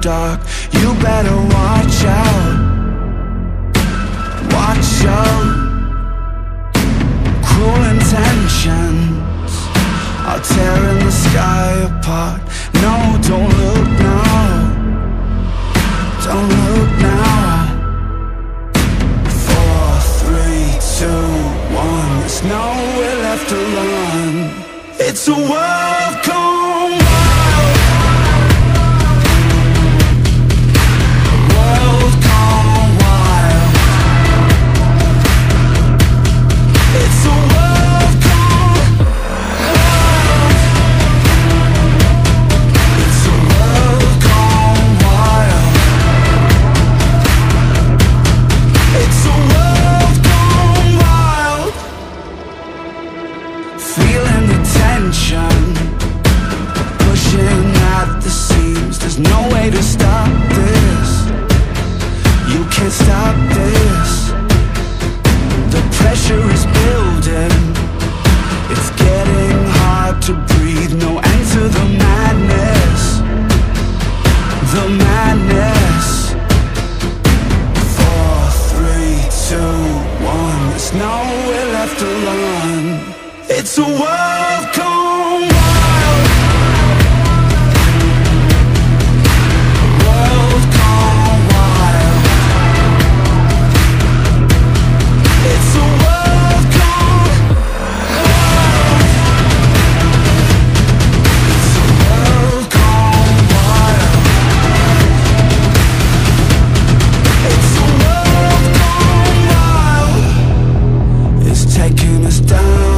dark. You better watch out. Watch out. Cruel intentions Are tearing the sky apart. No, don't look now. Don't look now. Four, three, two, one. There's nowhere left to run. It's a world feeling the tension. Pushing at the seams. There's no way to stop this. You can't stop this. The pressure is building. It's getting hard to breathe. No end to the madness. The It's a world gone wild. World gone wild It's a world gone wild It's a world gone wild. It's a world gone wild. It's taking us down.